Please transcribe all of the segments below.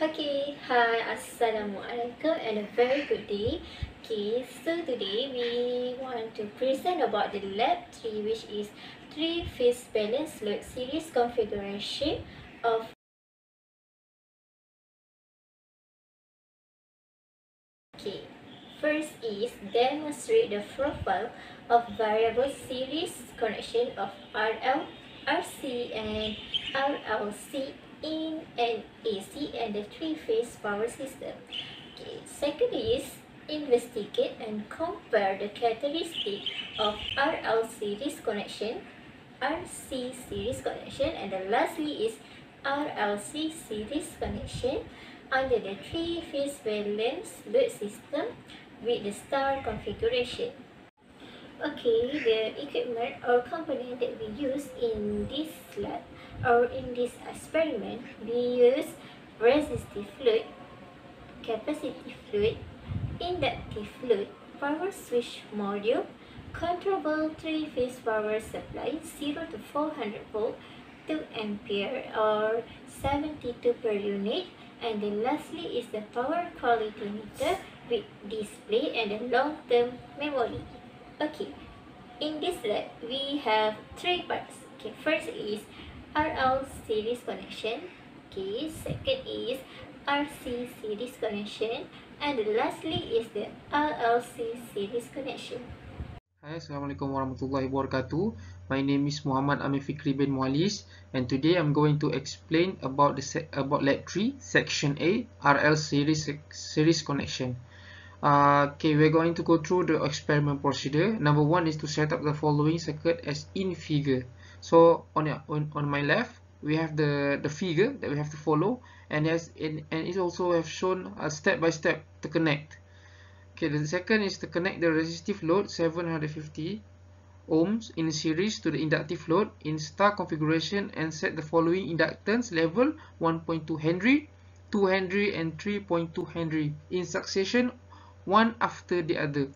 Okay, hi, Assalamualaikum and a very good day. Okay, so today we want to present about the lab 3 which is 3 phase balance load series configuration of Okay, first is demonstrate the profile of variable series connection of RL, RC and RLC in an AC and a three-phase power system. Okay. Second is investigate and compare the characteristic of RL series connection, RC series connection, and the lastly is RLC series connection under the three-phase balance load system with the star configuration. Okay, the equipment or component that we use in this lab or in this experiment, we use resistive fluid, capacitive fluid, inductive fluid, power switch module, controllable three-phase power supply 0 to 400 volt, 2 ampere or 72 per unit, and then lastly is the power quality meter with display and a long-term memory. Okay, in this lab we have three parts. Okay, first is RL series connection. Okay, second is RC series connection. And lastly is the RLC series connection. Hi, Assalamualaikum warahmatullahi wabarakatuh. My name is Muhammad Amir Fikri bin Mualis and today I'm going to explain about the about lab 3 section A RL series series connection. Uh, okay, we're going to go through the experiment procedure. Number one is to set up the following circuit as in figure. So on, on on my left we have the the figure that we have to follow. And as in and it also have shown a step by step to connect. Okay the second is to connect the resistive load 750 ohms in series to the inductive load in star configuration and set the following inductance level 1.2 henry 2 henry and 3.2 henry in succession one after the other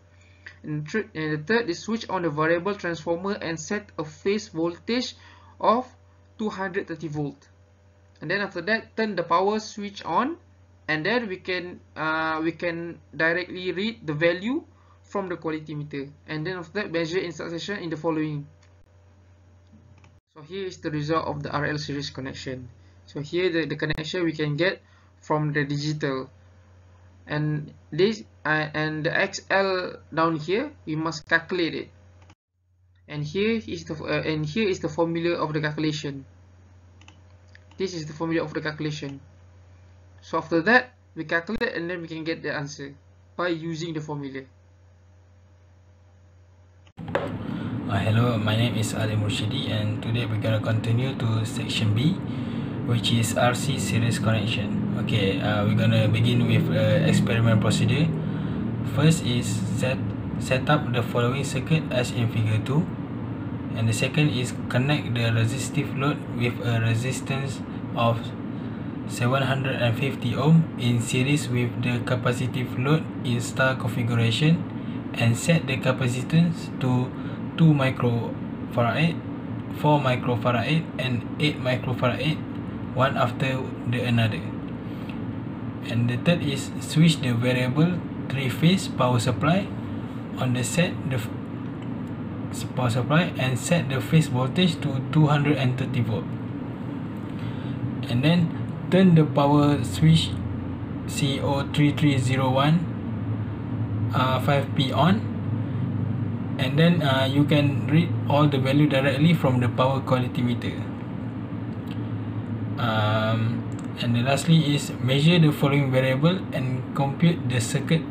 and, and the third is switch on the variable transformer and set a phase voltage of 230 volt. And then after that turn the power switch on and then we can uh, we can directly read the value from the quality meter. And then after that measure in succession in the following. So here is the result of the RL series connection. So here the, the connection we can get from the digital and this uh, and the xl down here we must calculate it. And here is the uh, and here is the formula of the calculation. This is the formula of the calculation. So after that we calculate and then we can get the answer by using the formula. Uh, hello my name is Ali Murshidi and today we're gonna continue to section B which is RC series connection okay uh, we're gonna begin with uh, experiment procedure. First is set set up the following circuit as in figure 2 and the second is connect the resistive load with a resistance of 750 ohm in series with the capacitive load in star configuration and set the capacitance to 2 microfarad 4 microfarad and 8 microfarad one after the another and the third is switch the variable three phase power supply on the set the power supply and set the phase voltage to 230 volt. And then turn the power switch CO3301 uh, 5P on. And then uh, you can read all the value directly from the power quality meter. Um, and then lastly is measure the following variable and compute the circuit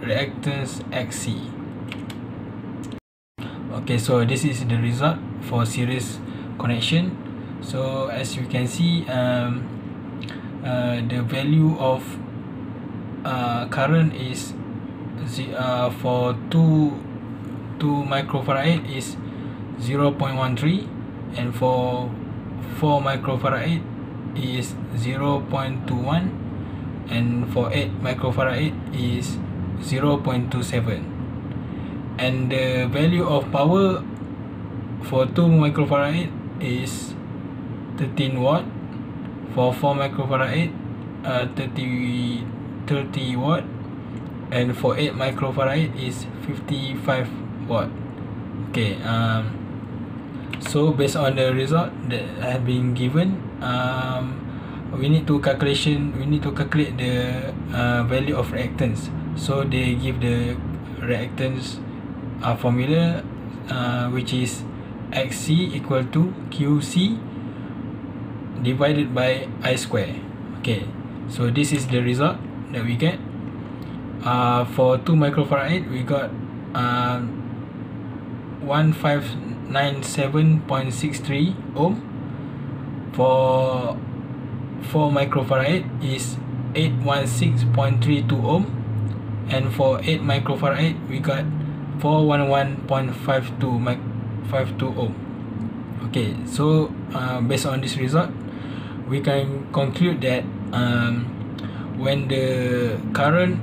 reactance XC okay so this is the result for series connection. So as you can see um, uh, the value of uh, current is uh, for 2 2 microfarad is 0.13 and for 4 microfarad is 0.21 and for 8 microfarad is 0.27 and the value of power for 2 microfarad is 13 watt. For 4 microfarad uh, 30 30 watt. And for 8 microfarad is 55 watt. Okay um so based on the result that have been given um we need to calculation we need to calculate the uh, value of reactance so they give the reactance uh, formula uh, which is xc equal to qc divided by i square. Okay so this is the result that we get. Uh, for 2 microfarad we got uh, 1597.63 ohm for 4 microfarad is 816.32 ohm. And for 8 microfarad we got 411.52 mic 52 ohm. Okay so uh, based on this result we can conclude that um, when the current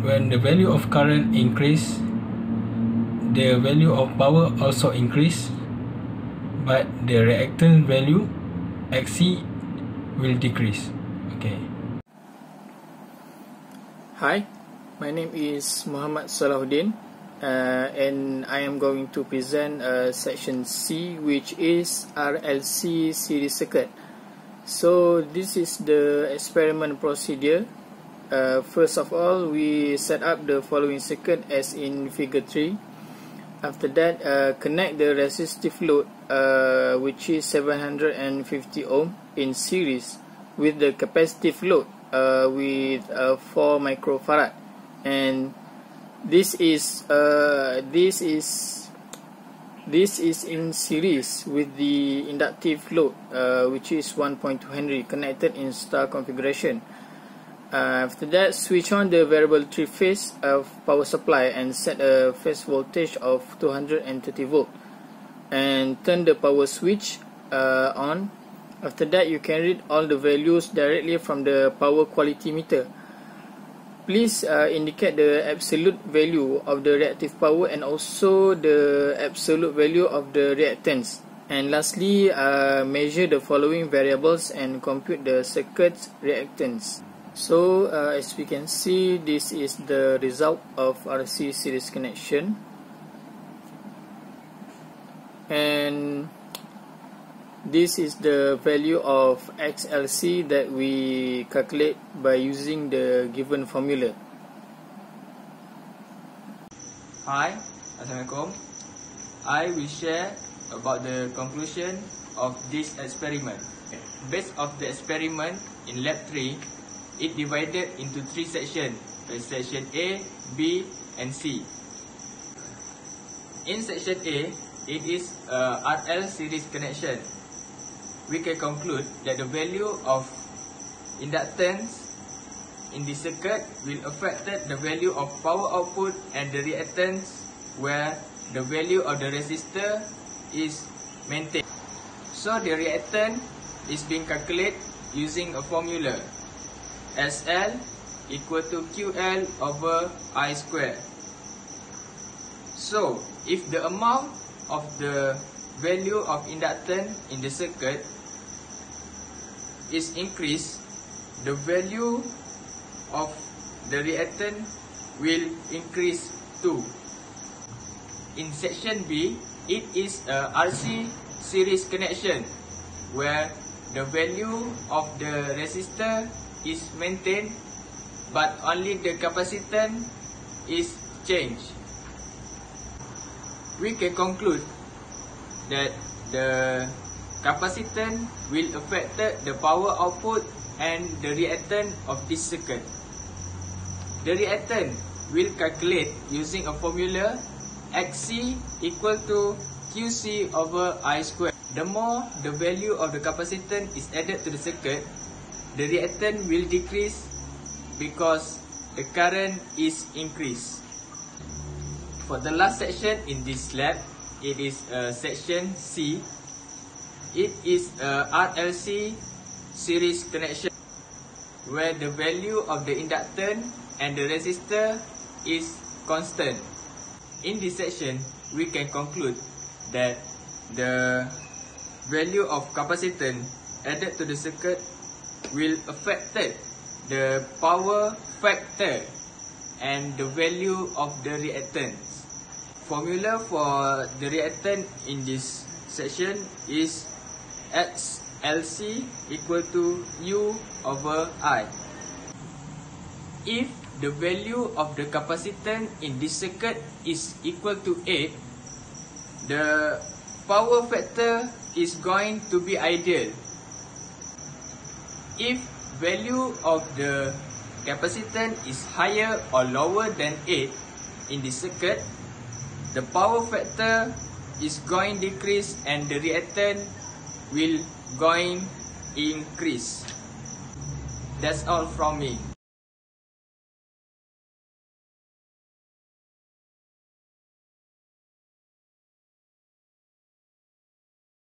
when the value of current increase the value of power also increase but the reactance value xc will decrease. Okay. Hi my name is Muhammad Salahuddin uh, and I am going to present uh, section C which is RLC series circuit. So this is the experiment procedure. Uh, first of all we set up the following circuit as in figure 3 after that uh, connect the resistive load uh, which is 750 ohm in series with the capacitive load uh, with uh, 4 microfarad. And this is uh, this is this is in series with the inductive load uh, which is 1.2 Henry connected in star configuration. Uh, after that switch on the variable three phase of power supply and set a phase voltage of 230 volt and turn the power switch uh, on. After that you can read all the values directly from the power quality meter. Please uh, indicate the absolute value of the reactive power and also the absolute value of the reactance and lastly uh, measure the following variables and compute the circuit's reactance so uh, as we can see this is the result of RC series connection and this is the value of XLC that we calculate by using the given formula. Hi, Assalamualaikum. I will share about the conclusion of this experiment. Based of the experiment in lab 3, it divided into three sections, section A, B and C. In section A, it is a RL series connection we can conclude that the value of inductance in the circuit will affect the value of power output and the reactance where the value of the resistor is maintained. So the reactance is being calculated using a formula SL equal to QL over I square. So if the amount of the value of inductance in the circuit is increased, the value of the reactant will increase too. In section B, it is a RC series connection where the value of the resistor is maintained but only the capacitance is changed. We can conclude that the capacitance will affect the power output and the reactance of this circuit. The reactance will calculate using a formula XC equal to QC over I square. The more the value of the capacitance is added to the circuit, the reactance will decrease because the current is increased. For the last section in this lab, it is uh, section C it is a RLC series connection where the value of the inductance and the resistor is constant. In this section, we can conclude that the value of capacitance added to the circuit will affect the power factor and the value of the reactants. Formula for the reactant in this section is XLC equal to U over I. If the value of the capacitance in this circuit is equal to 8, the power factor is going to be ideal. If value of the capacitance is higher or lower than 8 in the circuit, the power factor is going decrease and the reactant will going increase. That's all from me.